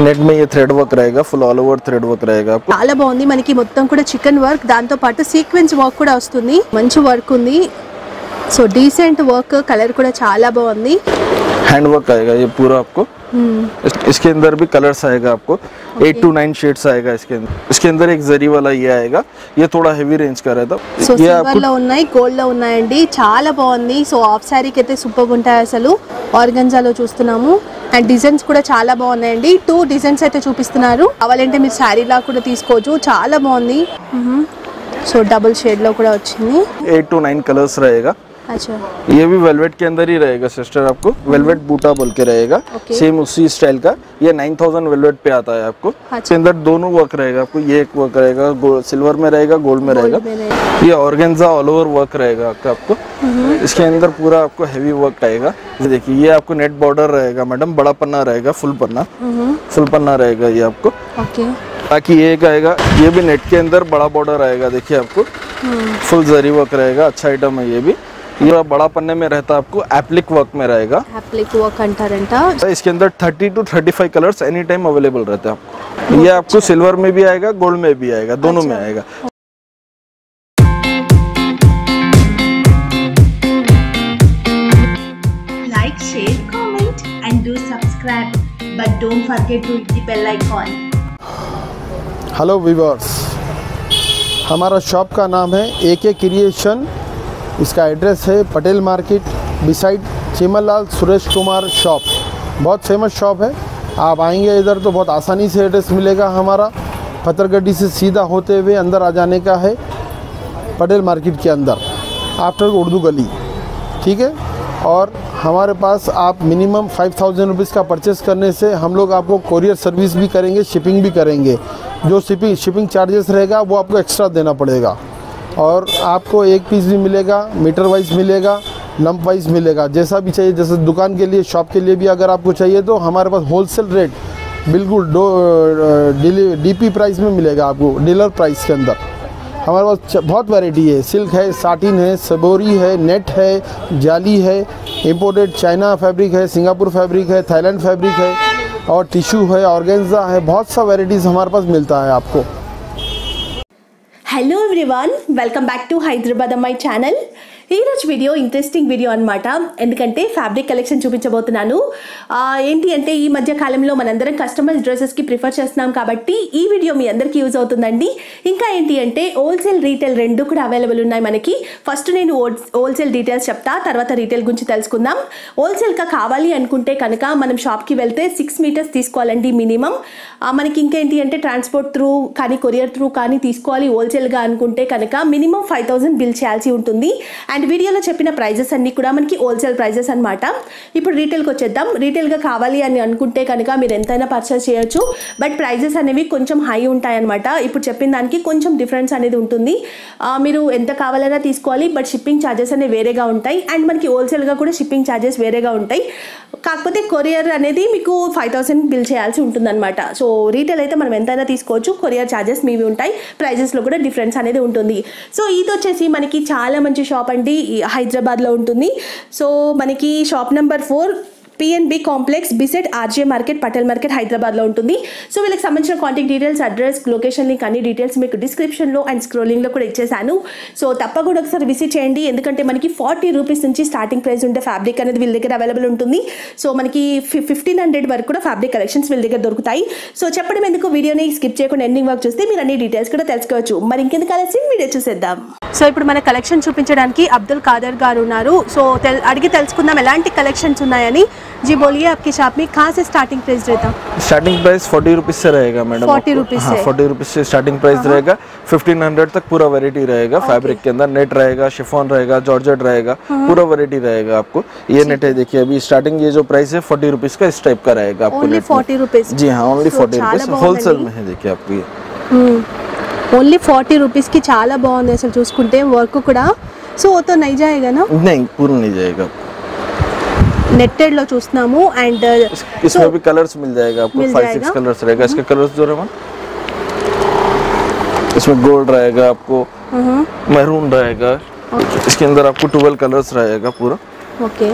Net में ये thread work रहेगा full all over thread work रहेगा आपको చాలా బాగుంది మనకి మొత్తం కూడా చికెన్ వర్క్ దాంతో పాటు సీక్వెన్స్ వర్క్ కూడా వస్తుంది మంచి వర్క్ ఉంది సో డీసెంట్ వర్క్ కలర్ కూడా చాలా బాగుంది हैंड वर्क आएगा ये पूरा आपको इस, इसके अंदर भी कलर्स आएगा आपको एट टू नाइन शेड्स आएगा इसके अंदर इसके अंदर एक जरी वाला ये आएगा ये थोड़ा हेवी रेंज का रहता సో ये సిల్వర్ आपको లో ఉన్నాయి గోల్డ్ లో ఉన్నాయండి చాలా బాగుంది సో ఆఫ్ శారీకి అయితే సూపర్ ఉంటాయి అసలు ఆర్గన్జాలో చూస్తున్నాము అండ్ డిజైన్స్ కూడా చాలా బాగున్నాయండి టూ డిజైన్స్ అయితే చూపిస్తున్నారు కావాలంటే మీరు శారీ లా కూడా తీసుకోవచ్చు చాలా బాగుంది సో డబుల్ షేడ్ లో కూడా వచ్చింది एट टू नाइन कलर्स रहेगा अच्छा। ये भी वेलवेट के अंदर ही रहेगा सिस्टर आपको। वेलवेट हम्म। बूटा बोल के रहेगा। सेम उसी स्टाइल का। ये 9000 वेलवेट पे आता है आपको। अच्छा। इसके अंदर दोनों वर्क रहेगा आपको। ये एक वर्क रहेगा सिल्वर में रहेगा गोल्ड में रहेगा। ये ऑर्गेन्जा ऑल ओवर वर्क रहेगा आपको हम्म। इसके अंदर पूरा आपको हैवी वर्क रहेगा देखिए ये आपको नेट बॉर्डर रहेगा मैडम बड़ा पन्ना रहेगा फुल पन्ना। हम्म। फुल पन्ना रहेगा ये आपको। बाकी ये आएगा। ये भी नेट के अंदर बड़ा बॉर्डर आएगा देखिए आपको। फुल जरी वर्क रहेगा। अच्छा आइटम है ये भी। ये बड़ा पन्ने में रहता आपको एप्लिक वर्क में रहेगा। एप्लिक वर्क अंटर इसके अंदर 30 to thirty five colour any time available रहते हैं आपको। ये आपको सिल्वर में भी आएगा गोल्ड में भी आएगा दोनों में आएगा। हेलो वीवर्स हमारा शॉप का नाम है ए के क्रिएशन इसका एड्रेस है Patel market beside Chimanlal Suresh Kumar shop बहुत फ़ेमस शॉप है। आप आएँगे इधर तो बहुत आसानी से एड्रेस मिलेगा हमारा। पत्थरगड्डी से सीधा होते हुए अंदर आ जाने का है पटेल मार्केट के अंदर। आफ्टर उर्दू गली। ठीक है? और हमारे पास आप मिनिमम फाइव थाउज़ेंड रुपीज़ का परचेस करने से हम लोग आपको कोरियर सर्विस भी करेंगे शिपिंग भी करेंगे। जो शिपिंग शिपिंग चार्जेस रहेगा वो आपको एक्स्ट्रा देना पड़ेगा। और आपको एक पीस भी मिलेगा, मीटर वाइज मिलेगा लंप वाइज मिलेगा, जैसा भी चाहिए, जैसे दुकान के लिए, शॉप के लिए भी अगर आपको चाहिए तो हमारे पास होलसेल रेट बिल्कुल डो डी पी प्राइस में मिलेगा आपको डीलर प्राइस के अंदर। हमारे पास बहुत वैरायटी है सिल्क है साटिन है सबोरी है नेट है, जाली है इम्पोर्टेड चाइना फैब्रिक है सिंगापुर फैब्रिक है थाईलैंड फैब्रिक है, और टिश्यू है ऑर्गेन्जा है, बहुत सा वैरायटीज़ हमारे पास मिलता है आपको। Hello everyone, welcome back to Hyderabad my channel. ఈరోజు వీడియో ఇంట్రెస్టింగ్ వీడియో అనమాట ఎందుకంటే ఫ్యాబ్రిక్ కలెక్షన్ చూపించబోతున్నాను. ఏంటి అంటే ఈ మధ్య కాలంలో మనందరం కస్టమైజ్ డ్రెస్సెస్కి ప్రిఫర్ చేస్తున్నాం కాబట్టి ఈ వీడియో మీ అందరికీ యూజ్ అవుతుందండి. ఇంకా ఏంటి అంటే హోల్సేల్ రీటైల్ రెండు కూడా అవైలబుల్ ఉన్నాయి మనకి. ఫస్ట్ నేను హోల్సేల్ డీటెయిల్స్ చెప్తా తర్వాత రీటైల్ గురించి తెలుసుకుందాం. హోల్సేల్గా కావాలి అనుకుంటే కనుక మనం షాప్కి వెళ్తే సిక్స్ మీటర్స్ తీసుకోవాలండి మినిమం మనకి ఇంకేంటి అంటే ట్రాన్స్పోర్ట్ త్రూ కానీ కొరియర్ త్రూ కానీ తీసుకోవాలి హోల్సేల్గా అనుకుంటే కనుక మినిమం ఫైవ్ థౌసండ్ బిల్ చేయాల్సి ఉంటుంది. అండ్ వీడియోలో చెప్పిన ప్రైజెస్ అన్నీ కూడా మనకి హోల్సేల్ ప్రైజెస్ అనమాట ఇప్పుడు రీటైల్కి వచ్చేద్దాం. రీటైల్గా కావాలి అని అనుకుంటే కనుక మీరు ఎంతైనా పర్చేస్ చేయొచ్చు. బట్ ప్రైజెస్ అనేవి కొంచెం హై ఉంటాయన్నమాట. ఇప్పుడు చెప్పిన దానికి కొంచెం డిఫరెన్స్ అనేది ఉంటుంది. మీరు ఎంత కావాలన్నా తీసుకోవాలి. బట్ షిప్పింగ్ ఛార్జెస్ అనేవి వేరేగా ఉంటాయి. అండ్ మనకి హోల్సేల్గా కూడా షిప్పింగ్ ఛార్జెస్ వేరేగా ఉంటాయి. కాకపోతే కొరియర్ అనేది మీకు ఫైవ్ థౌసండ్ బిల్ చేయాల్సి ఉంటుందన్నమాట. సో రీటైల్ అయితే మనం ఎంతైనా తీసుకోవచ్చు. కొరియర్ ఛార్జెస్ మీవి ఉంటాయి. ప్రైజెస్లో కూడా డిఫరెన్స్ అనేది ఉంటుంది. సో ఇది వచ్చేసి మనకి చాలా మంచి షాప్ అండి. హైదరాబాద్లో ఉంటుంది. సో మనకి shop number four PNB complex beside RJ market Patel market హైదరాబాద్లో ఉంటుంది. సో వీళ్ళకి సంబంధించిన contact details address location link అన్ని డీటెయిల్స్ మీకు డిస్క్రిప్షన్లో అండ్ స్క్రోలింగ్లో కూడా ఇచ్చేసాను సో తప్పకుండా ఒకసారి విజిట్ చేయండి. ఎందుకంటే మనకి ఫార్టీ రూపీస్ నుంచి స్టార్టింగ్ ప్రైస్ ఉంటే ఫ్యాబ్రిక్ అనేది వీళ్ళ దగ్గర అవైలబుల్ ఉంటుంది. సో మనకి ఫిఫ్టీన్ హండ్రెడ్ వరకు కూడా ఫ్యాబ్రిక్ కలెక్షన్స్ వీళ్ళ దగ్గర దొరుకుతాయి. సో చెప్పడం ఎందుకు వీడియోని స్కిప్ చేయకుండా ఎండింగ్ వర్క్ చూస్తే మీరు అన్ని డీటెయిల్స్ కూడా తెలుసుకోవచ్చు. మరి ఇంకెందుకు కలిసి వీడియో చూసేద్దాం. సో ఇప్పుడు మన కలెక్షన్ చూపించడానికి అబ్దుల్ ఖాదర్ గారు ఉన్నారు. సో తెల్ అడిగి తెలుసుకుందాం ఎలాంటి కలెక్షన్స్ ఉన్నాయని. जी बोलिए आपकी शॉप में कहाँ से स्टार्टिंग प्राइस रहता स्टार्टिंग प्राइस फोर्टी रुपीज से रहेगा मैडम 40 आपको। रुपीज हाँ से। फोर्टी रुपीज से स्टार्टिंग प्राइस रहेगा फिफ्टीन हंड्रेड तक पूरा वैरायटी रहेगा फैब्रिक के अंदर नेट रहेगा शिफॉन रहेगा जॉर्जेट रहेगा पूरा वैरायटी रहेगा आपको ये नेट है देखिए अभी स्टार्टिंग ये जो प्राइस है फोर्टी रुपीज का इस टाइप का रहेगा आपको ओनली net में। फोर्टी रुपीज जी हाँ ओनली So, फोर्टी చాలా रुपीज బాగుందండి. होलसेल में है देखिए आपको ये ఓన్లీ ఫార్టీ రూపీస్కి చాలా బాగుంది అసలు చూసుకుంటే వర్క్ కూడా సో ఓతో నై జాయేగా నా नहीं पूरा नहीं जाएगा నెట్టెడ్లో చూస్తున్నాము అండ్ इस- इसमें भी कलर्स मिल जाएगा आपको मिल फाइव जाएगा। सिक्स कलर्स रहेगा इसके कलर्स जो रहेगा इसमें गोल्ड रहेगा आपको मैरून रहेगा इसके अंदर आपको ट्वेल्व कलर्स रहेगा पूरा ఓకే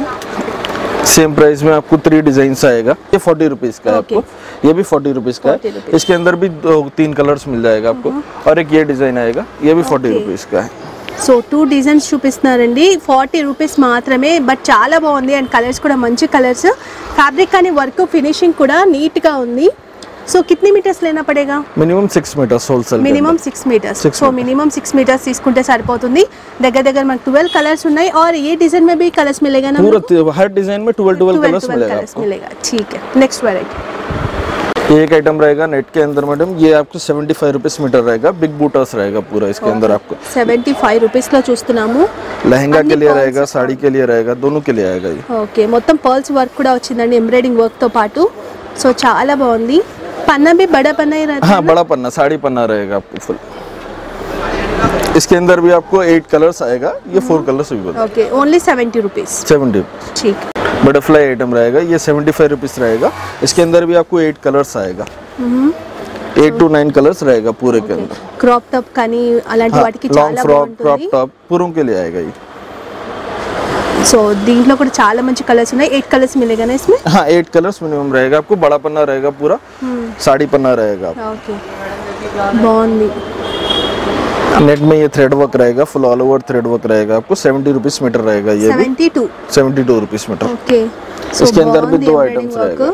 सेम प्राइस में आपको थ्री डिजाइन आएगा ये फोर्टी रुपीज का है Okay. आपको ये भी फोर्टी रुपीज का 40 है rupees. इसके अंदर भी दो तीन कलर्स मिल जाएगा आपको और एक ये डिजाइन आएगा ये भी फोर्टी Okay. रुपीज का है సో టూ డిజైన్స్ చూపిస్తున్నారండి ఫార్టీ రూపీస్ మాత్రమే బట్ చాలా బాగుంది అండ్ కలర్స్ కూడా మంచి కలర్స్ ఫ్యాబ్రిక్ కానీ వర్క్ ఫినిషింగ్ కూడా నీట్గా ఉంది సో కితనీ మీటర్స్ లేనా పడేగా minimum six metres wholesale minimum six metres Six so meters. Minimum six metres తీసుకుంటే సరిపోతుంది దగ్గర దగ్గర మనకు ట్వెల్వ్ కలర్స్ ఉన్నాయి और ये डिजाइन में भी कलर्स मिलेगा ना पूरा ति- हर डिजाइन में ट्वेल्व ट्वेल्व कलर्स मिलेगा कलर्स आपको मिलेगा ठीक है नेक्स्ट वेराइटी ये एक आइटम रहेगा नेट के अंदर मैडम ये आपको सेवेंटी फाइव रुपीज मीटर रहेगा बिग बूटर्स रहेगा पूरा इसके अंदर आपको సెవెంటీ ఫైవ్ రూపీస్లో చూస్తున్నాము लहंगा अन्नी के लिए pearls रहेगा साड़ी के लिए रहेगा दोनों के लिए आएगा ये ఓకే మొత్తం పర్ల్స్ వర్క్ కూడా వచ్చిందండి ఎంబ్రాయిడింగ్ వర్క్తో పాటు సో చాలా బాగుంది పన్నా भी बड़ा पन्ना ही रहता हाँ बड़ा पन्ना साड़ी पन्ना रहेगा आपको फुल इसके अंदर भी आपको एट कलर्स आएगा ये फोर कलर्स भी है okay only seventy rupees seventy ठीक बटरफ्लाई आइटम रहेगा ये सेवेंटी फाइव रुपीज रहेगा इसके अंदर भी आपको एट कलर्स आएगा एट टू नाइन कलर्स रहेगा पूरे के अंदर క్రాప్ టాప్ కానీ అలాంటి వాటికి लॉन्ग చాలా फ्रॉक क्रॉप బాగుంటుంది टॉप पूरों के लिए आएगा ये సో దీంట్లో కూడా చాలా మంచి కలర్స్ ఉన్నాయి ఎయిట్ కలర్స్ మిలేగా इसमें हाँ एट कलर्स मिनिमम रहेगा आपको बड़ा पन्ना रहेगा पूरा साड़ी पन्ना रहेगा ఓకే బాగుంది नेट में ये थ्रेड वर्क रहेगा full all over thread work रहेगा आपको सेवेंटी रुपीज मीटर रहेगा ये भी seventy two seventy two rupees metre okay so इसके अंदर भी బాగుంది दो embroidering items work. रहेगा।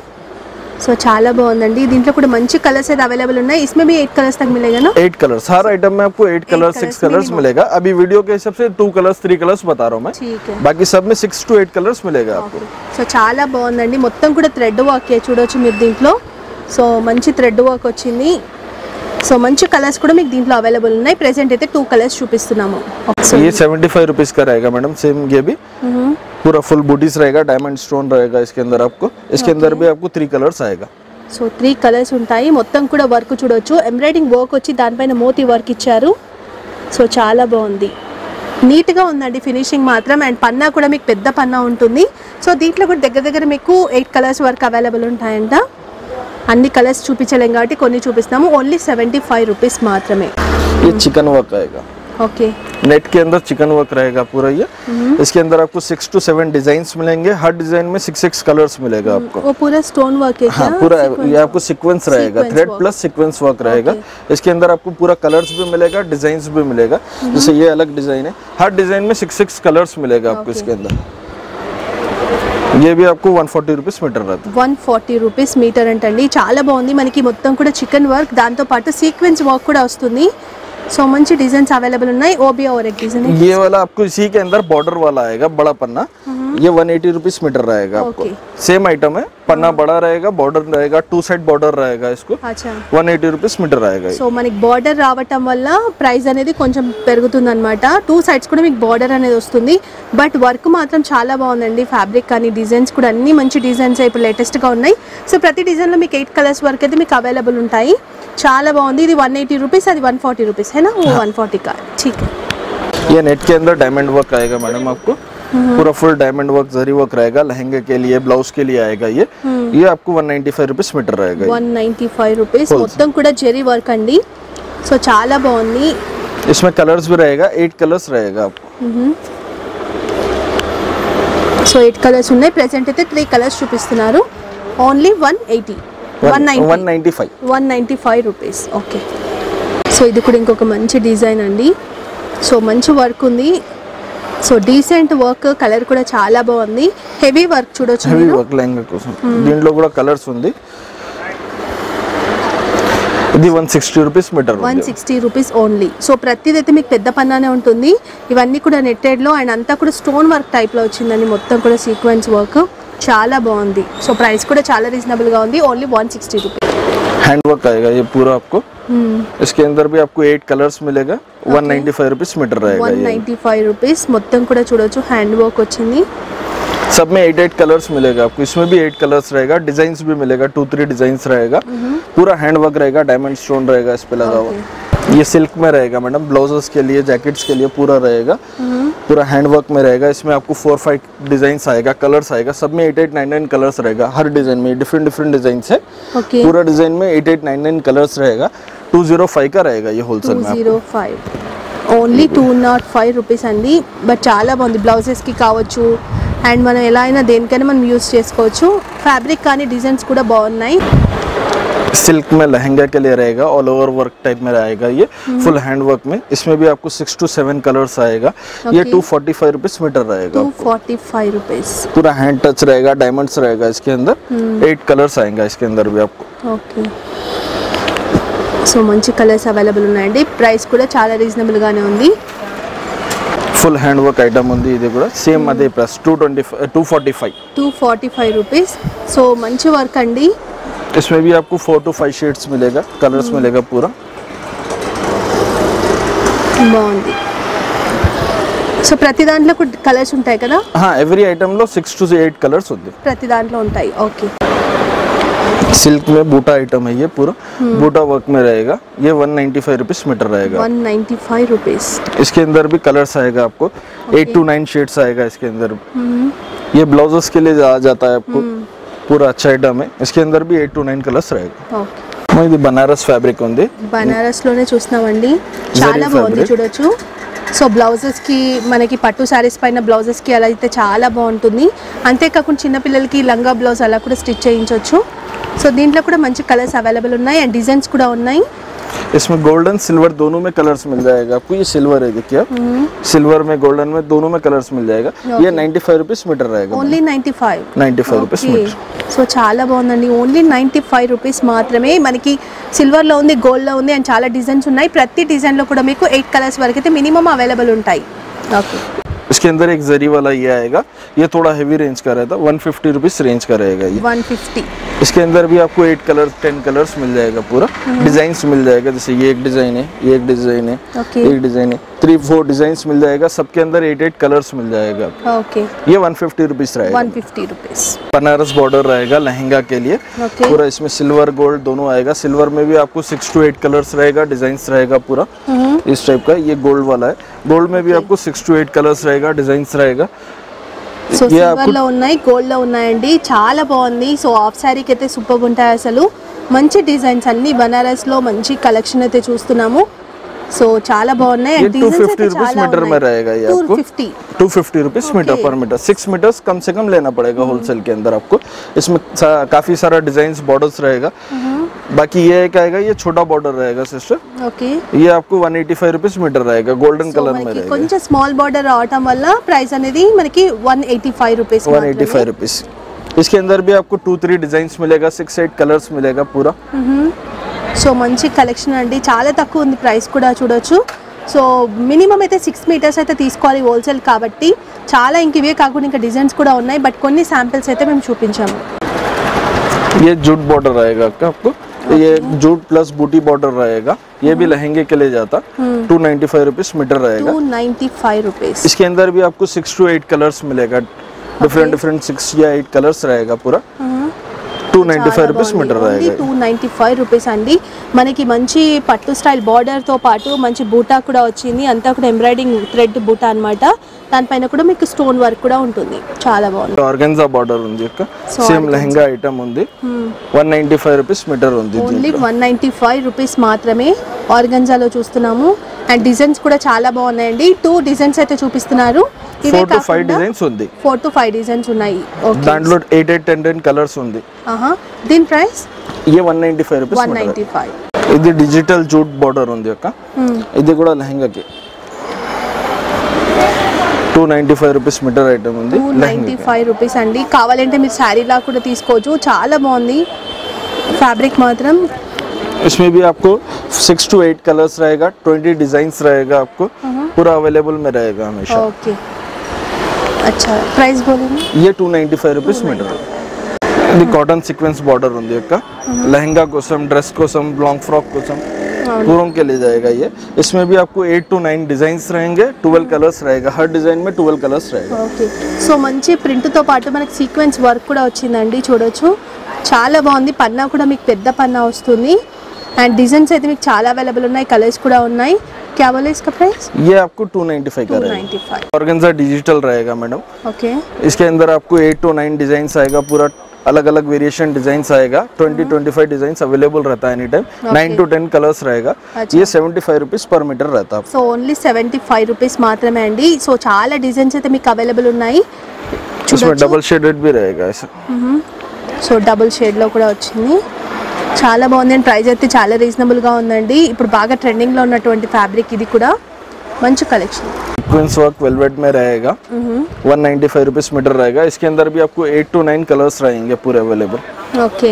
సో చాలా బాగుందండి దీంట్లో కూడా మంచి కలర్స్ అయితే అవైలబుల్ ఉన్నాయి इसमें भी एट कलर्स तक मिलेगा ना एट कलर्स हर आइटम में आपको eight colour colours six colours minimum। मिलेगा अभी वीडियो के हिसाब से टू कलर्स थ्री कलर्स बता रहा हूँ मैं ठीक है बाकी सब में सिक्स टू एट कलर्स मिलेगा आपको సో చాలా బాగుందండి మొత్తం కూడా థ్రెడ్ వర్క్ చూడొచ్చు మీరు దీంట్లో సో మంచి థ్రెడ్ వర్క్ వచ్చింది సో మంచి కలర్స్ కూడా మీకు దీంట్లో అవైలబుల్ ఉన్నాయి ప్రెసెంట్ అయితే టూ కలర్స్ చూపిస్తున్నాము సో ये सेवेंटी फाइव रुपीज का रहेगा मैडम सेम ये भी पूरा फुल बूटीज रहेगा डायमंड स्टोन रहेगा इसके अंदर आपको इसके अंदर भी आपको थ्री कलर्स आएगा సో త్రీ కలర్స్ ఉంటాయి మొత్తం కూడా వర్క్ చూడొచ్చు ఎంబ్రాయిడింగ్ వర్క్ వచ్చి దానిపైన మోతీ వర్క్ ఇచ్చారు సో చాలా బాగుంది నీట్గా ఉందండి ఫినిషింగ్ మాత్రం అండ్ పన్నా కూడా మీకు పెద్ద పన్నా ఉంటుంది సో దీంట్లో కూడా దగ్గర దగ్గర మీకు ఎయిట్ కలర్స్ వరకు అవైలబుల్ ఉంటాయంట అన్ని కలర్స్ చూపించలేం కాబట్టి కొన్ని చూపిస్తాము ఓన్లీ సెవెంటీ ఫైవ్ రూపీస్ మాత్రమే ये चिकन वर्क आएगा ఓకే नेट के अंदर चिकन वर्क रहेगा पूरा ये इसके अंदर आपको सिक्स टू सेवन डिजाइन मिलेंगे हर डिजाइन में सिक्स सिक्स कलर्स मिलेगा आपको वो पूरा स्टोन वर्क है हाँ क्या पूरा Sequence ये आपको सीक्वेंस रहेगा Sequence thread work. Plus sequence work रहेगा इसके अंदर आपको पूरा कलर्स भी मिलेगा डिजाइन भी मिलेगा जैसे ये अलग डिजाइन है हर डिजाइन में सिक्स सिक्स कलर्स मिलेगा आपको Okay. इसके अंदर ये भी आपको वन फोर्टी रुपीज मीटर रहता వన్ ఫార్టీ రూపీస్ మీటర్ అంటండి చాలా బాగుంది మనకి మొత్తం కూడా చికెన్ వర్క్ దాంతో పాటు సీక్వెన్స్ వర్క్ కూడా వస్తుంది సో మంచి డిజైన్స్ అవైలబుల్ ఉన్నాయి ఓబియా और एक डिजाइन है ये वाला आपको इसी के अंदर बॉर्डर वाला आएगा बड़ा पन्ना ये वन एटी रुपीज मीटर रहेगा आपको Okay. सेम आइटम है पन्ना बड़ा रहेगा बॉर्डर रहेगा टू साइड बॉर्डर रहेगा इसको అచ్చా वन एटी रुपीज मीटर रहेगा ये। సో మనకి బార్డర్ రావటం వల్ల ప్రైస్ అనేది కొంచెం పెరుగుతుంది అనమాట టూ సైడ్స్ కూడా మీకు బార్డర్ అనేది వస్తుంది బట్ వర్క్ మాత్రం చాలా బాగుందండి ఫ్యాబ్రిక్ కానీ డిజైన్స్ కూడా అన్ని మంచి డిజైన్స్ ఇప్పుడు లేటెస్ట్గా ఉన్నాయి సో ప్రతి డిజైన్లో మీకు ఎయిట్ కలర్స్ వరకు అయితే మీకు అవైలబుల్ ఉంటాయి చాలా బాగుంది ఇది వన్ ఎయిటీ రూపీస్ అది వన్ ఫార్టీ రూపీస్ है ना वो वन फोर्टी का ठीक है ये नेट के अंदर डायमंड वर्क आएगा मैडम आपको पूरा full diamond work zari work रहेगा लहंगे के लिए ब्लाउज के लिए आएगा ये ये आपको one ninety five rupees metre रहेगा ये। One ninety five rupees Wholesale. మొత్తం కూడా జెరీ వర్క్ అండి సో చాలా బాగుంది इसमें कलर्स भी रहेगा एट कलर्स रहेगा आपको సో ఎయిట్ కలర్స్ ఉన్నాయి ప్రెసెంట్ అయితే త్రీ కలర్స్ చూపిస్తున్నారు only one eighty one ninety five one ninety five rupees okay so ఇది కూడా ఇంకొక మంచి డిజైన్ అండి. సో మంచి వర్క్ ఉంది. సో డీసెంట్ వర్క్ కలర్ కూడా చాలా బాగుంది. హెవీ వర్క్ చూడొచ్చు హెవీ వర్క్ లెహంగా కోసం దీంట్లో కూడా కలర్స్ ఉంది. ఇది one sixty rupees metre one sixty rupees only so ప్రతిదైతే మీకు పెద్ద పన్నానే ఉంటుంది. ఇవన్నీ కూడా నెట్టెడ్లో అండ్ అంతా కూడా స్టోన్ వర్క్ టైప్లో వచ్చిందండి. మొత్తం కూడా సీక్వెన్స్ వర్క్ చాలా బాగుంది సో ప్రైస్ కూడా చాలా రీజనబుల్గా ఉంది only one sixty rupees hand work आएगा ये पूरा आपको इसके अंदर भी आपको एट कलर्स मिलेगा one ninety five rupees metre रहेगा వన్ ये నైంటీ ఫైవ్ రూపీస్ మొత్తం కూడా చూడొచ్చు హ్యాండ్ వర్క్ వచ్చింది सब में एट एट कलर्स मिलेगा आपको इसमें भी एट कलर्स रहेगा डिजाइन भी मिलेगा टू थ्री डिजाइन रहेगा पूरा हैंड वर्क रहेगा डायमंड स्टोन रहेगा इस पे लगा हुआ ये सिल्क में रहेगा मैडम ब्लाउजेस के लिए जैकेट्स के लिए पूरा रहेगा पूरा हैंड वर्क में रहेगा इसमें आपको फोर फाइव डिजाइन आएगा कलर्स आएगा सब में eight eight nine nine colours रहेगा हर डिजाइन में डिफरेंट डिफरेंट डिजाइन है ఓకే पूरा डिजाइन में eight eight nine nine colours रहेगा टू जीरो फाइव का रहेगा ये టూ होलसेल में आपको। Zero five only two nought five rupees అండి బట్ చాలా బాగుంది బ్లౌజెస్కి కావచ్చు అండ్ మనం ఎలా అయినా దేనికైనా మనం యూస్ చేసుకోవచ్చు ఫ్యాబ్రిక్ కానీ డిజైన్స్ కూడా బాగున్నాయి सिल्क में लहंगा के लिए रहेगा ऑल ओवर वर्क टाइप में आएगा ये फुल हैंड वर्क में इसमें भी आपको सिक्स टू सेवन कलर्स आएगा ये Okay. Two forty five rupees metre रहेगा టూ ఫార్టీ ఫైవ్ రూపీస్ पूरा हैंड टच रहेगा डायमंड्स रहेगा इसके अंदर एट कलर्स आएगा इसके अंदर भी आपको ఓకే సో మంచి కలర్స్ అవైలబుల్ ఉన్నాయండి ప్రైస్ కూడా చాలా రీజనబుల్గానే ఉంది ఫుల్ హ్యాండ్ వర్క్ ఐటమ్ ఉంది ఇది కూడా సేమ్ అదే price two twenty five two forty five two forty five rupees so మంచి వర్క్ అండి इसमें भी आपको फोर टू फाइव शेड्स मिलेगा कलर्स मिलेगा पूरा బాగుంది సో ప్రతి దాంట్లో కలర్స్ ఉంటాయి కదా हाँ एवरी आइटम లో సిక్స్ టు ఎయిట్ కలర్స్ ఉంది ప్రతి దాంట్లో ఉంటాయి ఓకే सिल्क में बूटा आइटम है ये पूरा बूटा वर्क में रहेगा ये one ninety five rupees metre रहेगा వన్ నైంటీ ఫైవ్ రూపీస్ इसके अंदर भी कलर्स आएगा आपको एट टू नाइन शेड्स आएगा इसके अंदर ये ब्लाउजेस के लिए आ जाता है आपको पूरा अच्छा आइटम है इसके अंदर भी एट टू नाइन कलर्स रहेगा ఓకే ఇది బనారస్ ఫ్యాబ్రిక్ ఉంది బనారస్లోనే చూస్తున్నామండి చాలా Zari బాగుంది fabric. చూడొచ్చు సో బ్లౌజెస్కి మనకి పట్టు శారీస్ పైన బ్లౌజెస్కి అలా అయితే చాలా బాగుంటుంది అంతేకాకుండా చిన్నపిల్లలకి లంగా బ్లౌజ్ అలా కూడా స్టిచ్ చేయించవచ్చు సో దీంట్లో కూడా మంచి కలర్స్ అవైలబుల్ ఉన్నాయి అండ్ డిజైన్స్ కూడా ఉన్నాయి इसमें गोल्डन सिल्वर दोनों में कलर्स मिल जाएगा आपको ये सिल्वर है देखिए आप सिल्वर में गोल्डन में दोनों में कलर्स मिल जाएगा ये नाइन्टी फाइव रुपीज मीटर रहेगा only ninety five ninety five rupees okay metre so చాలా బాగుందండి ఓన్లీ నైంటీ ఫైవ్ రూపీస్ మాత్రమే మనకి సిల్వర్లో ఉంది గోల్డ్లో ఉంది అండ్ చాలా డిజైన్స్ ఉన్నాయి ప్రతి డిజైన్లో కూడా మీకు ఎయిట్ కలర్స్ వరకు అయితే మినిమం అవైలబుల్ ఉంటాయి ఓకే इसके अंदर एक जरी वाला ये आएगा। ये थोड़ा हेवी रेंज का रहता है वन फिफ्टी रेंज का रहेगा ये। वन इसके अंदर भी आपको एट कलर टेन कलर मिल जाएगा पूरा। डिज़ाइन मिल जाएगा जैसे ये एक डिज़ाइन है ये एक डिज़ाइन है एक डिज़ाइन है। थ्री फोर डिज़ाइन मिल जाएगा सबके अंदर एट एट कलर मिल जाएगा okay. ये वन फिफ्टी रुपीज़ रहेगा। One fifty rupees Banaras border रहेगा लहंगा के लिए। Okay. पूरा इसमें सिल्वर गोल्ड दोनों आएगा। सिल्वर में भी आपको सिक्स टू एट कलर रहेगा डिज़ाइन रहेगा पूरा। इस टाइप का ये गोल्ड वाला है गोल्ड में भी आपको सिक्स टू एट कलर्स रहेगा डिजाइन रहेगा సో ये సిల్వర్ आपको లో ఉన్నాయి గోల్డ్ లో ఉన్నాయండి చాలా బాగుంది సో ఆఫ్ శారీకి అయితే సూపర్ ఉంటాయి అసలు మంచి డిజైన్స్ అన్ని బనారస్ లో మంచి కలెక్షన్ అయితే చూస్తున్నాము సో చాలా బాగున్నాయి ये टू फिफ्टी रुपीज मीटर में रहेगा ये టూ आपको fifty two fifty rupees metre पर मीटर सिक्स मीटर्स कम से कम लेना पड़ेगा होलसेल के अंदर आपको इसमें सा- काफी सारा डिजाइन बॉर्डर्स रहेगा बाकी ये एक आएगा ये छोटा बॉर्डर रहेगा सिस्टर ఓకే ये आपको one eighty five rupees metre रहेगा गोल्डन సో कलर में మనకి रहेगा కొంచెం స్మాల్ బార్డర్ రావటం వల్ల ప్రైస్ అనేది మనకి one eighty five rupees one eighty five rupees इसके अंदर भी आपको टू थ्री डिजाइन मिलेगा सिक्स एट कलर्स मिलेगा पूरा సో మంచి కలెక్షన్ అండి చాలా తక్కువ ఉంది ప్రైస్ కూడా చూడొచ్చు సో మినిమం అయితే సిక్స్ మీటర్స్ అయితే తీసుకోవాలి హోల్సేల్ కాబట్టి చాలా ఇంక ఇవే కాకుండా ఇంకా డిజైన్స్ కూడా ఉన్నాయి బట్ కొన్ని శాంపిల్స్ అయితే మేము చూపించాము ये जूट बॉर्डर रहेगा आपका आपको ये जूट प्लस बूटी बॉर्डर रहेगा ये भी लहंगे के लिए जाता two ninety five rupees metre रहेगा టూ నైంటీ ఫైవ్ రూపీస్ इसके अंदर भी आपको सिक्स टू एट कलर्स मिलेगा डिफरेंट डिफरेंट सिक्स या एट कलर्स रहेगा पूरा Two ninety five rupees metre two ninety five rupees అండి. మనకి మంచి పట్టు స్టైల్ బార్డర్తో పాటు మంచి బూటా కూడా వచ్చింది. అంతా కూడా ఎంబ్రాయిడింగ్ థ్రెడ్ బూటా అనమాట దానిపైన కూడా మీకు స్టోన్ వర్క్ కూడా ఉంటుంది. చాలా బాగుంది. ఆర్గన్జా బార్డర్ ఉంది సేమ్ లెహంగా ఐటమ్ ఉంది. One ninety five rupees metre ఉంది only one ninety five rupees మాత్రమే ఆర్గన్జాలో చూస్తున్నాము. అండ్ డిజైన్స్ కూడా చాలా బాగున్నాయండి. టూ డిజైన్స్ అయితే చూపిస్తున్నారు. ఫోర్ టు ఫైవ్ డిజైన్స్ ఉంది ఫోర్ టు ఫైవ్ డిజైన్స్ ఉన్నాయి ఓకే దాంట్లో eight eight ten ten colours ఉంది ఆహా దీని ప్రైస్ ఏ one ninety five rupees one ninety five ఇది డిజిటల్ జూట్ బార్డర్ ఉంది యొక్క ఇది కూడా లెహంగాకి two ninety five rupees metre item ఉంది టూ నైంటీ ఫైవ్ రూపీస్ అండి కావాలంటే మీరు శారీలా కూడా తీసుకోవచ్చు చాలా బాగుంది ఫ్యాబ్రిక్ మాత్రం इसमें भी आपको सिक्स टू एट कलर्स रहेगा ट्वेंटी डिजाइन्स रहेगा आपको पूरा अवेलेबल में रहेगा हमेशा ఓకే అచ్చా ప్రైస్ బోలేండి ये two ninety five rupees metre ఇది కాటన్ సీక్వెన్స్ బార్డర్ ఉంది యొక్క लहंगा కోసం ड्रेस కోసం లాంగ్ फ्रॉक కోసం पूरों के लिए जाएगा ये इसमें भी आपको एट टू नाइन डिजाइन रहेंगे ट्वेल्व कलर्स रहेगा हर डिजाइन में ट्वेल्व कलर्स रहेगा ఓకే సో మంచి ప్రింట్తో పాటు మనకి సీక్వెన్స్ వర్క్ కూడా వచ్చిందండి చూడొచ్చు చాలా బాగుంది పన్నా కూడా మీకు పెద్ద పన్నా వస్తుంది అండ్ డిజైన్స్ అయితే మీకు చాలా అవైలబుల్ ఉన్నాయి కలర్స్ కూడా ఉన్నాయి क्या बोले इसका प्राइस ये आपको टू नाइन्टी फाइव टू का रहेगा नाइन्टी फाइव ऑर्गेन्जा डिजिटल रहेगा मैडम ओके इसके अंदर आपको एट टू नाइन डिजाइन आएगा पूरा अलग अलग वेरिएशन डिजाइन आएगा twenty twenty five design available रहता है any time nine to ten colours रहेगा अच्छा। ये seventy five rupees per metre रहता है so only seventy five rupees మాత్రమే అండి సో చాలా డిజైన్స్ అయితే మీకు అవైలబుల్ ఉన్నాయి इसमें చూడొచ్చు डबल शेडेड भी रहेगा ऐसा సో డబుల్ షేడ్లో కూడా వచ్చింది చాలా బాగుంది అండ్ ప్రైస్ అయితే చాలా రీజనబుల్గా ఉందండి ఇప్పుడు బాగా ట్రెండింగ్లో ఉన్నటువంటి ఫ్యాబ్రిక్ ఇది కూడా మంచి కలెక్షన్ सीक्वेंस वर्क वेलवेट में रहेगा one ninety five rupees metre रहेगा इसके अंदर भी आपको एट टू नाइन कलर्स रहेंगे पूरे अवेलेबल ఓకే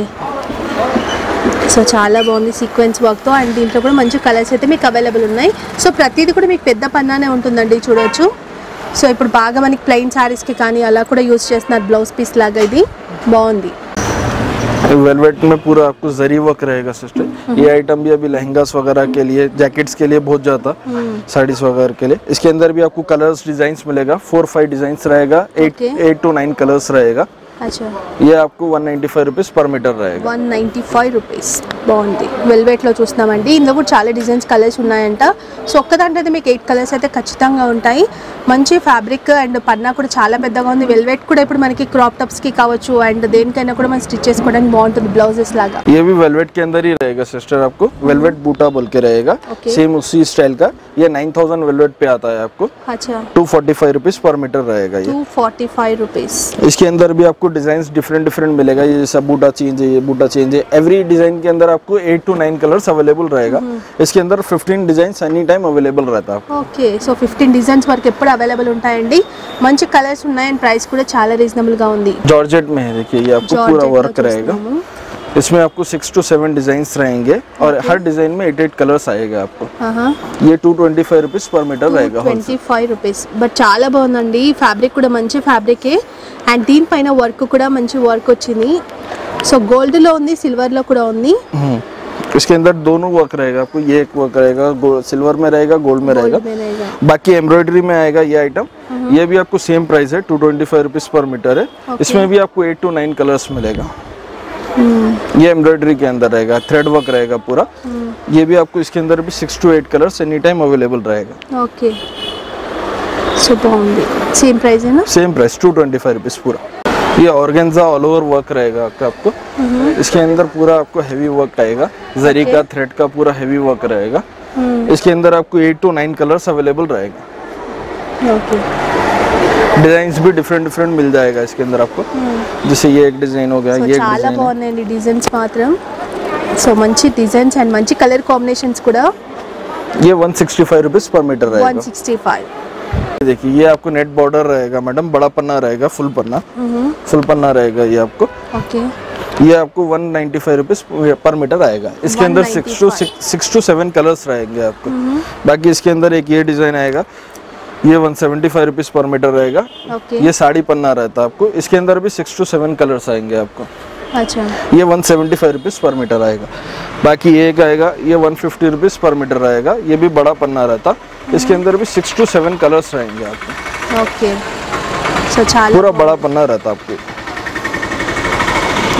సో చాలా బాగుంది సీక్వెన్స్ వర్క్తో అండ్ దీంట్లో కూడా మంచి కలర్స్ అయితే మీకు అవైలబుల్ ఉన్నాయి సో ప్రతిదీ కూడా మీకు పెద్ద పన్నానే ఉంటుందండి చూడొచ్చు సో ఇప్పుడు బాగా మనకి ప్లెయిన్ శారీస్కి కానీ అలా కూడా యూస్ చేస్తున్నారు బ్లౌజ్ పీస్ లాగా ఇది బాగుంది वेलवेट में पूरा आपको जरी वर्क रहेगा सिस्टर ये आइटम भी अभी लहंगास वगैरह के लिए जैकेट्स के लिए बहुत ज़्यादा साड़ीज वगैरह के लिए. इसके अंदर भी आपको कलर्स डिज़ाइन मिलेगा फोर फाइव डिज़ाइन रहेगा eight eight to nine colours रहेगा. అచ్చా ये आपको वन नाइन्टी फाइव रुपीज़ पर मीटर रहेगा వన్ నైంటీ ఫైవ్ రూపీస్ బాగుంది వెల్వెట్లో చూస్తున్నామండి ఇందులో కూడా చాలా డిజైన్స్ కలర్స్ ఉన్నాయంట సో ఒక్కదాంట్లో అయితే మీకు ఎయిట్ కలర్స్ అయితే ఖచ్చితంగా ఉంటాయి మంచి ఫ్యాబ్రిక్ అండ్ పన్నా కూడా చాలా పెద్దగా ఉంది వెల్వెట్ కూడా ఇప్పుడు మనకి క్రాప్ టాప్స్కి కావచ్చు అండ్ దేనికైనా కూడా మనం స్టిచ్ చేసుకోవడానికి బాగుంటుంది బ్లౌజెస్ లాగా ये भी वेलवेट के अंदर ही रहेगा सिस्टर आपको वेलवेट बूटा बोल के रहेगा Okay. सेम उसी स्टाइल का ये नाइन थाउजेंड वेलवेट पे आता है आपको అచ్చా टू फोर्टी फाइव रुपीज़ पर मीटर रहेगा ये టూ ఫార్టీ ఫైవ్ రూపీస్ इसके अंदर भी आपको डिजाइन डिफरेंट डिफरेंट मिलेगा ये जैसा बूटा चेंज है ये बूटा चेंज है एवरी डिजाइन के अंदर आपको eight to nine colours available रहेगा इसके अंदर fifteen design any time available रहता है ఓకే సో ఫిఫ్టీన్ డిజైన్స్ వరకు ఎప్పుడు అవైలబుల్ ఉంటాయండి మంచి కలర్స్ ఉన్నాయి అండ్ ప్రైస్ కూడా చాలా రీజనబుల్గా ఉంది जॉर्जेट में है देखिए ये आपको पूरा Georgette वर्क का रहेगा చూస్తున్నాము. इसमें आपको सिक्स टू सेवन डिजाइन रहेंगे और हर डिजाइन में एट एट कलर्स आएगा आपको ఆహా ये टू ट्वेंटी फाइव रुपीज़ पर मीटर रहेगा ట్వంటీ ఫైవ్ రూపీస్ బట్ చాలా బాగుందండి ఫ్యాబ్రిక్ కూడా మంచి ఫ్యాబ్రికే అండ్ దీనిపైన వర్క్ కూడా మంచి వర్క్ వచ్చింది సో గోల్డ్లో ఉంది సిల్వర్లో కూడా ఉంది हम्म। इसके अंदर दोनों वर्क रहेगा आपको ये एक वर्क रहेगा सिल्वर में रहेगा गोल्ड में रहेगा Gold में रहेगा। बाकी एम्ब्रॉयडरी में आएगा ये आइटम ये भी आपको सेम प्राइस है टू ट्वेंटी फाइव रुपीज़ पर मीटर है इसमें भी आपको एट टू नाइन कलर्स मिलेगा ये एम्ब्रॉयडरी के अंदर रहेगा थ्रेड वर्क रहेगा पूरा। हम्म। ये भी आपको इसके अंदर भी six to eight colours any time available रहेगा। ओके। सेम प्राइस है ना? Same price two twenty five rupees पूरा। ये ऑर्गेन्जा ऑल ओवर वर्क रहेगा आपका आपको। हम्म। इसके अंदर पूरा आपको हेवी वर्क आएगा। जरी का थ्रेड का पूरा हेवी वर्क रहेगा। हम्म। इसके अंदर आपको eight to nine colours available रहेगा। ओके डिजाइन भी डिफरेंट डिफरेंट मिल जाएगा इसके अंदर आपको जैसे ये एक डिजाइन हो गया సో ये एक చాలా डिजाइन బాగున్నాయండి డిజైన్స్ మాత్రం సో మంచి డిజైన్స్ అండ్ మంచి కలర్ కాంబినేషన్స్ కూడా ये वन सिक्सटी फाइव रुपीज़ पर मीटर వన్ रहेगा సిక్స్టీ ఫైవ్ देखिए ये आपको नेट बॉर्डर रहेगा मैडम बड़ा पन्ना रहेगा फुल पन्ना फुल पन्ना रहेगा ये आपको ఓకే ये आपको वन नाइन्टी फाइव रुपीज़ पर मीटर आएगा इसके अंदर six to 195 six to seven colours रहेंगे आपको बाकी इसके अंदर एक ये डिज़ाइन आएगा ये वन सेवेंटी फाइव रुपीज़ पर मीटर रहेगा ये साड़ी पन्ना रहता है आपको। इसके अंदर भी सिक्स टू सेवन कलर्स आएँगे आपको। अच्छा। ये वन सेवेंटी फाइव रुपीज़ पर मीटर आएगा। बाकी ये आएगा ये वन फिफ्टी रुपीज़ पर मीटर रहेगा। ये भी बड़ा पन्ना रहता। इसके अंदर भी सिक्स टू सेवन कलर्स रहेंगे आपको। ओके पूरा बड़ा पन्ना रहता आपको।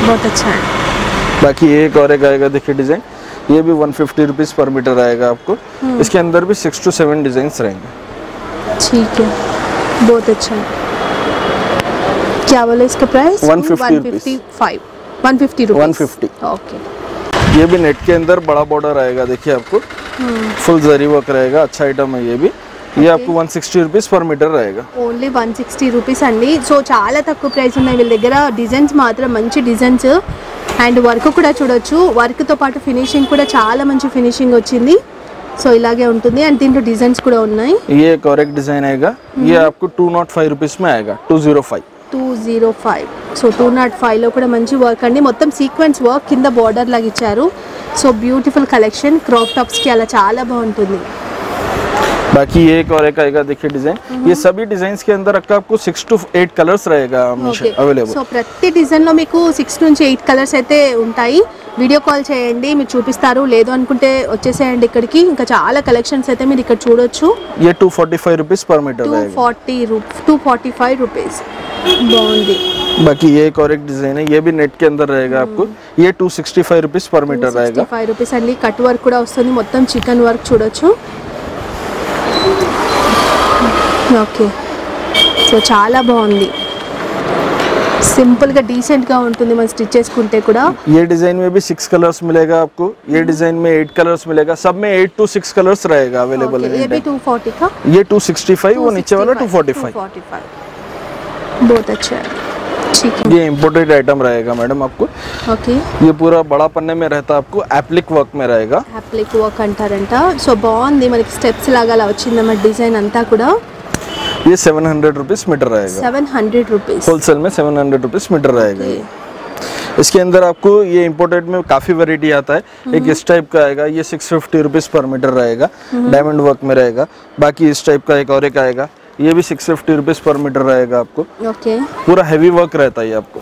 बहुत अच्छा है। बाकी एक और एक आएगा देखिए डिज़ाइन। ये भी वन फिफ्टी रुपीज़ पर मीटर आएगा आपको। हम्म। इसके अंदर भी सिक्स टू सेवन डिज़ाइन रहेंगे। ठीक है बहुत अच्छा है क्या बोले इसका price 150 rupees. Five one fifty 150 okay ये भी नेट के अंदर बड़ा बॉर्डर आएगा देखिए आपको फुल जरी वर्क रहेगा अच्छा आइटम है ये भी ये आपको वन सिक्सटी रुपीज़ पर मीटर रहेगा ఓన్లీ వన్ సిక్స్టీ రూపీస్ అండి సో చాలా తక్కువ ప్రైస్ ఉన్నాయి వీళ్ళ దగ్గర డిజైన్స్ మాత్రం మంచి డిజైన్స్ అండ్ వర్క్ కూడా చూడొచ్చు వర్క్తో పాటు ఫినిషింగ్ కూడా చాలా మంచి ఫినిషింగ్ వచ్చింది సో ఇలాగే ఉంటుంది అండ్ దీంట్లో డిజైన్స్ కూడా ఉన్నాయి ये एक और एक डिज़ाइन आएगा ये आपको टू नॉट फाइव रुपीज़ में आएगा two zero five two zero five so two nought ఫైవ్లో కూడా మంచి వర్క్ అండి మొత్తం సీక్వెన్స్ వర్క్ కింద బార్డర్ లాగా ఇచ్చారు సో బ్యూటిఫుల్ కలెక్షన్ క్రాప్ టాప్స్కి అలా చాలా బాగుంటుంది बाकी ये एक और एक आएगा देखिए डिज़ाइन ये सभी डिज़ाइन के अंदर आपका आपको सिक्स टू एट कलर्स रहेगा हमेशा ఓకే अवेलेबल సో ప్రతి డిజైన్లో మీకు సిక్స్ నుంచి ఎయిట్ కలర్స్ అయితే ఉంటాయి వీడియో కాల్ చేయండి మీరు చూపిస్తారు లేదు అనుకుంటే వచ్చేసేయండి ఇక్కడికి ఇంకా చాలా కలెక్షన్స్ అయితే మీరు ఇక్కడ చూడొచ్చు ये टू फोर्टी फाइव रुपीज़ पर मीटर టూ रहेगा ఫార్టీ రూ టూ ఫార్టీ ఫైవ్ రూపీస్ బాగుంది बाकी ये एक और एक डिज़ाइन है ये भी नेट के अंदर रहेगा आपको ये टू सिक्सटी फाइव रुपीज़ पर मीटर रहेगा ఫైవ్ రూపీస్ అండి కట్ వర్క్ కూడా వస్తుంది మొత్తం చికెన్ వర్క్ చూడొచ్చు ఓకే సో చాలా బాగుంది సింపుల్గా డీసెంట్గా ఉంటుంది మనం స్టిచ్ చేసుకుంటే కూడా ये डिज़ाइन में भी सिक्स कलर्स मिलेगा आपको ये डिज़ाइन में एट कलर्स मिलेगा सब में एट टू सिक्स कलर्स रहेगा अवेलेबल ఓకే, ये भी टू फोर्टी का ये टू सिक्सटी फाइव वो नीचे वाला टू फोर्टी फाइव 245 बहुत अच्छा है ठीक है ये इम्पोर्टेड आइटम रहेगा मैडम आपको ఓకే ये पूरा बड़ा पन्ने में रहता है आपको एप्लिक वर्क में रहेगा యాప్లిక్ వర్క్ అంటారంట సో బాగుంది మనకి స్టెప్స్ లాగా అలా వచ్చిందన్నమాట డిజైన్ అంతా కూడా ये सेवन हंड्रेड रुपीज़ मीटर आएगा सेवन हंड्रेड रुपीज़ होलसेल में सेवन हंड्रेड रुपीज़ मीटर आएगा ये। इसके अंदर आपको ये इम्पोर्टेड में काफ़ी वेराइटी आता है। एक इस टाइप का आएगा ये six fifty rupees per metre रहेगा। डायमंड वर्क में रहेगा। बाकी इस टाइप का एक और एक आएगा। ये भी six fifty rupees per metre रहेगा आपको। ओके पूरा हैवी वर्क रहता है आपको।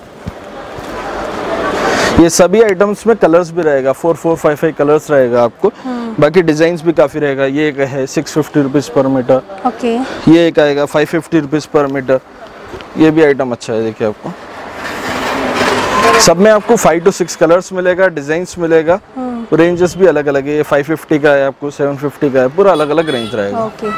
ये सभी आइटम्स में कलर्स भी रहेगा। Four four five five colours रहेगा आपको। हाँ। बाकी डिज़ाइन भी काफ़ी रहेगा। ये एक है six fifty rupees per metre okay. ये एक आएगा five fifty rupees per metre ये भी आइटम अच्छा है देखिए आपको। सब में आपको फाइव टू सिक्स कलर्स मिलेगा डिज़ाइन मिलेगा। रेंजेस भी अलग अलग है ये फाइव फिफ्टी का है आपको सेवन फिफ्टी का है पूरा अलग अलग रेंज रहेगा ఓకే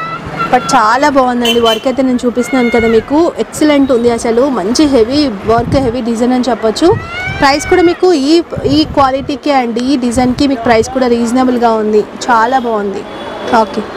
బట్ చాలా బాగుందండి వర్క్ అయితే నేను చూపిస్తున్నాను కదా మీకు ఎక్సలెంట్ ఉంది అసలు మంచి హెవీ వర్క్ హెవీ డిజైన్ అని చెప్పొచ్చు ప్రైస్ కూడా మీకు ఈ ఈ క్వాలిటీకి అండ్ ఈ డిజైన్కి మీకు ప్రైస్ కూడా రీజనబుల్గా ఉంది చాలా బాగుంది ఓకే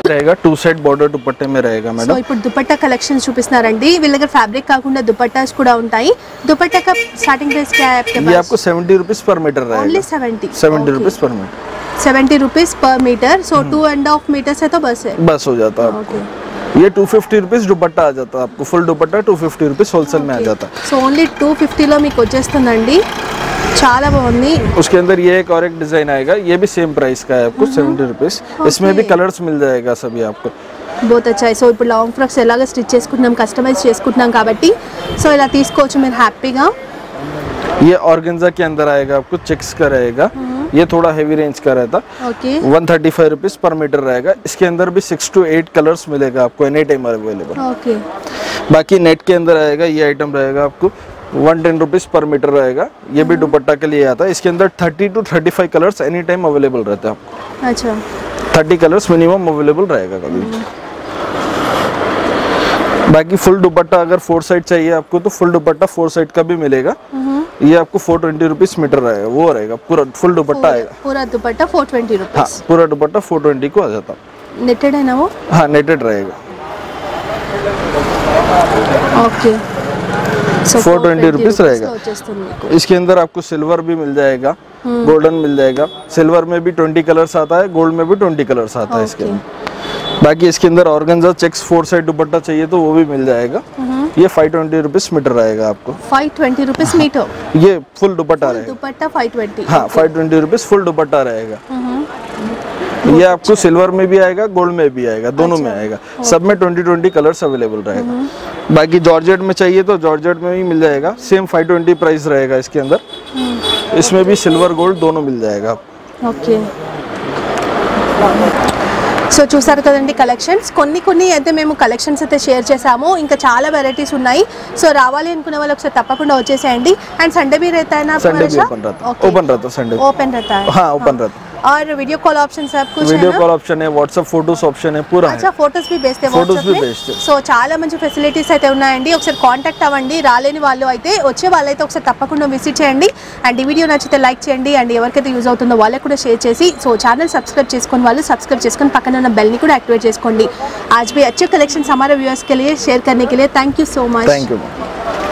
रहेगा टू साइड बॉर्डर दुपट्टे में रहेगा సో मैडम ఇప్పుడు దుపట్టా కలెక్షన్స్ చూపిస్తున్నారండి వీళ్ళ దగ్గర ఫ్యాబ్రిక్ కాకుండా దుపట్టాస్ కూడా ఉంటాయి దుపట్టా का స్టార్టింగ్ ప్రైస్ क्या है आपके ये पास आपको सेवेंटी रुपीज़ पर मीटर ओनली रहेगा 70 सेवेंटी रुपीज़ पर metre seventy rupees per metre so two and half metre से तो बस है बस हो जाता है आपको ओके ये टू फिफ्टी रुपीज़ दुपट्टा आ जाता है आपको full dupatta two fifty rupees wholesale में आ जाता है సో ఓన్లీ టూ ఫిఫ్టీలో మీకు వచ్చేస్తుందండి చాలా బాగుంది उसके अंदर ये एक और एक डिजाइन आएगा ये भी सेम प्राइस का है आपको सेवेंटी रुपीज़ इसमें भी कलर्स मिल जाएगा सभी आपको బోత్ వచ్చాయి సో ఇప్పుడు లాంగ్ ఫ్రాక్స్ ఎలాగ స్టిచ్ చేసుకుంటున్నాం కస్టమైజ్ చేసుకుంటున్నాం కాబట్టి సో ఇలా తీసుకోవచ్చు మీరు హ్యాపీగా ये ऑर्गेन्जा के अंदर आएगा आपको चेक्स का रहेगा ये थोड़ा हेवी रेंज का रहता okay one thirty five rupees पर मीटर रहेगा इसके अंदर भी सिक्स टू एट कलर्स मिलेगा आपको एनी टाइम अवेलेबल ఓకే बाकी नेट के अंदर आएगा ये आइटम रहेगा आपको One ten rupees per metre रहेगा। ये भी हाँ। दुपट्टा के लिए आता है। इसके अंदर thirty two thirty five colours any time available रहते हैं। अच्छा। थर्टी कलर्स मिनिमम अवेलेबल रहेगा कभी। हम्म। बाकी फुल दुपट्टा अगर फोर साइड चाहिए आपको तो फुल दुपट्टा फोर साइड का भी मिलेगा। हम्म। ये आपको फोर ट्वेंटी रुपीज़ मीटर रहेगा। वो रहेगा। पूरा फुल दुपट्टा आएगा। पूरा दुपट्टा फोर ट्वेंटी हाँ, रुपीज़ पूरा दुपट्टा फोर ट्वेंटी को आ जाता। नेटेड है ना वो? हाँ नेटेड रहेगा। ओके फोर ट्वेंटी रुपीज़ रहेगा। इसके अंदर आपको सिल्वर भी मिल जाएगा गोल्डन मिल जाएगा। सिल्वर में भी ट्वेंटी कलर्स आता है गोल्ड में भी ट्वेंटी कलर्स आता है इसके अंदर। बाकी इसके अंदर organza checks four side dupatta चाहिए तो वो भी मिल जाएगा। ये फाइव ट्वेंटी रुपीज़ मीटर रहेगा आपको। फाइव ट्वेंटी रुपीज़ मीटर ये फुल हाँ, दुपट्टा रहेगा। दुपट्टा फाइव ट्वेंटी हाँ five twenty rupees full dupatta रहेगा। ये आपको सिल्वर में भी आएगा गोल्ड में भी आएगा दोनों में आएगा सब में ट्वेंटी ट्वेंटी कलर्स अवेलेबल रहेगा बाकी जॉर्जेट में चाहिए तो जॉर्जेट में भी मिल जाएगा सेम फाइव ट्वेंटी प्राइस रहेगा इसके अंदर इसमें भी सिल्वर गोल्ड दोनों मिल जाएगा आपको ఓకే సో చూసారు కదండి కలెక్షన్స్ కొన్ని కొన్ని అయితే మేము కలెక్షన్స్ అయితే షేర్ చేసాము ఇంకా చాలా వెరైటీస్ ఉన్నాయి సో రావాలి అనుకునే వాళ్ళు ఒకసారి తప్పకుండా వచ్చేసేయండి అండ్ సండే भी रहता है ना आपका संडे भी हमेशा? ओपन रहता Okay. ओपन रहता संडे ओपन रहता है हाँ ओपन रहता और वीडियो कॉल ऑप्शन सब कुछ वीडियो है कॉल ना ऑप्शन है व्हाट्सएप फोटोस ऑप्शन है पूरा అచ్చా है ఫొటోస్ బి బేస్తే Photos వాట్సాప్ भी भेजते हैं। సో చాలా మంచి ఫెసిలిటీస్ అయితే ఉన్నాయండి ఒకసారి కాంటాక్ట్ అవ్వండి రాలేని వాళ్ళు అయితే వచ్చే వాళ్ళైతే ఒకసారి తప్పకుండా విజిట్ చేయండి అండ్ ఈ వీడియో నచ్చితే లైక్ చేయండి అండ్ ఎవరికైతే యూజ్ అవుతుందో వాళ్ళకి కూడా షేర్ చేసి సో ఛానల్ సబ్స్క్రైబ్ చేసుకుని వాళ్ళు సబ్స్క్రైబ్ చేసుకొని పక్కన ఉన్న బెల్ని కూడా యాక్టివేట్ చేసుకోండి आज भी अच्छे कलेक्शन हमारे व्यूअर्स के लिए शेयर करने के लिए thank you so much thank you